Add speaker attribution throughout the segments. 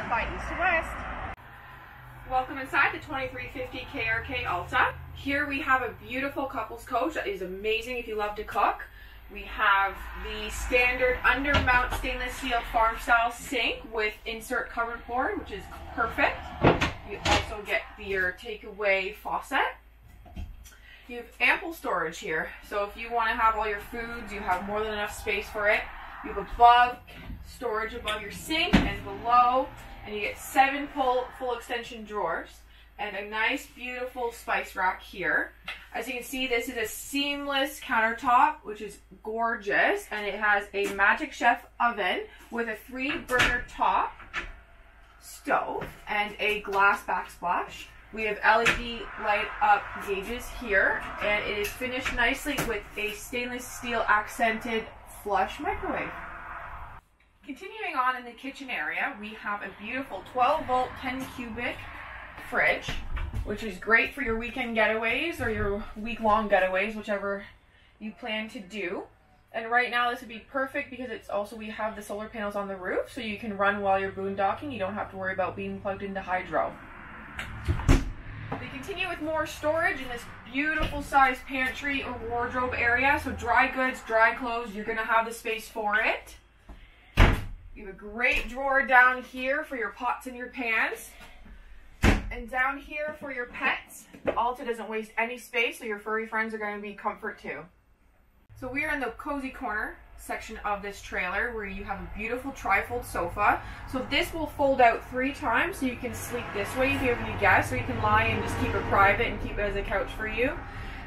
Speaker 1: East to West.
Speaker 2: Welcome inside the 2350 KRK Alta. Here we have a beautiful couples coach that is amazing if you love to cook. We have the standard undermount stainless steel farm style sink with insert covered board, which is perfect. You also get your takeaway faucet. You have ample storage here. So if you want to have all your foods, you have more than enough space for it. You have above storage above your sink and below, and you get seven full, full extension drawers and a nice beautiful spice rack here. As you can see, this is a seamless countertop, which is gorgeous, and it has a Magic Chef oven with a three burner top stove and a glass backsplash. We have LED light up gauges here, and it is finished nicely with a stainless steel accented flush microwave. Continuing on in the kitchen area, we have a beautiful 12 volt 10 cubic fridge, which is great for your weekend getaways or your week long getaways, whichever you plan to do. And right now this would be perfect because it's also, we have the solar panels on the roof, so you can run while you're boondocking. You don't have to worry about being plugged into hydro. We continue with more storage in this beautiful sized pantry or wardrobe area. So dry goods, dry clothes, you're gonna have the space for it. You have a great drawer down here for your pots and your pans. And down here for your pets, Alta doesn't waste any space, so your furry friends are going to be comfort too. So we are in the cozy corner section of this trailer where you have a beautiful trifold sofa. So this will fold out three times so you can sleep this way if you have any guests, or you can lie and just keep it private and keep it as a couch for you.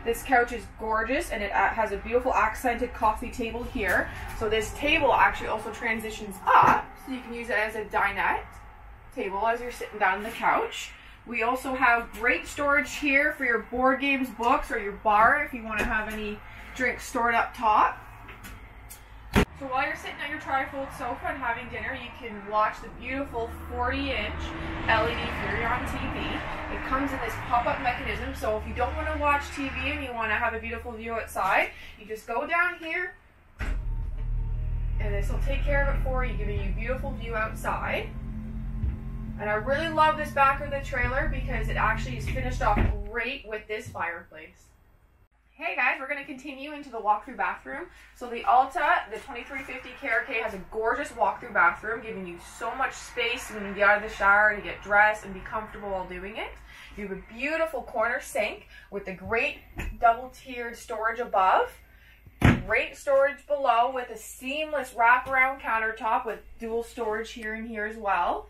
Speaker 2: This couch is gorgeous and it has a beautiful accented coffee table here. So this table actually also transitions up so you can use it as a dinette table as you're sitting down on the couch. We also have great storage here for your board games, books, or your bar if you want to have any drinks stored up top. So while you're sitting on your trifold sofa and having dinner, you can watch the beautiful 40-inch LED Furrion TV. It comes in this pop-up mechanism, so if you don't want to watch TV and you want to have a beautiful view outside, you just go down here, and this will take care of it for you, giving you a beautiful view outside. And I really love this back of the trailer because it actually is finished off great with this fireplace. Hey guys, we're going to continue into the walkthrough bathroom. So the Alta, the 2350 KRK has a gorgeous walkthrough bathroom, giving you so much space when you get out of the shower to get dressed and be comfortable while doing it. You have a beautiful corner sink with a great double-tiered storage above. Great storage below with a seamless wraparound countertop with dual storage here and here as well.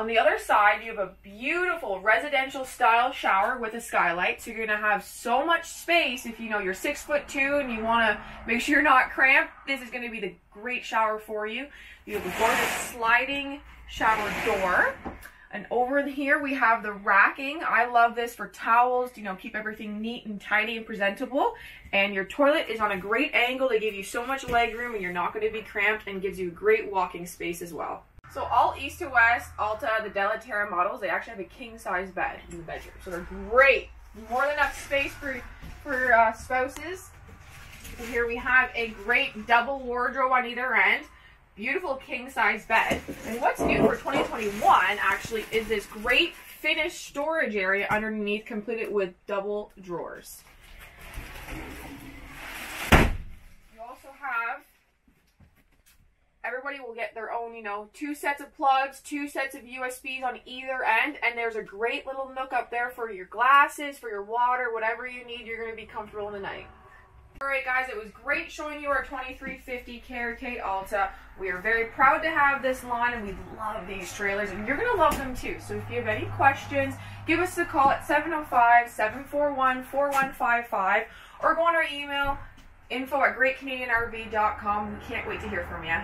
Speaker 2: On the other side, you have a beautiful residential style shower with a skylight. So you're going to have so much space if you know you're six foot two and you want to make sure you're not cramped. This is going to be the great shower for you. You have a gorgeous sliding shower door. And over here we have the racking. I love this for towels, you know, keep everything neat and tidy and presentable. And your toilet is on a great angle to give you so much leg room and you're not going to be cramped and gives you great walking space as well. So all east to west, Alta, the Della Terra models, they actually have a king size bed in the bedroom. So they're great. More than enough space for, for uh, spouses. And here we have a great double wardrobe on either end. Beautiful king size bed. And what's new for 2021 actually is this great finished storage area underneath completed with double drawers. You also have everybody will get their own, you know, two sets of plugs, two sets of USBs on either end, and there's a great little nook up there for your glasses, for your water, whatever you need, you're going to be comfortable in the night. Alright guys, it was great showing you our 2350 KRK Alta. We are very proud to have this line and we love these trailers and you're going to love them too. So if you have any questions, give us a call at 705-741-4155 or go on our email info at greatcanadianrv.com. We can't wait to hear from you.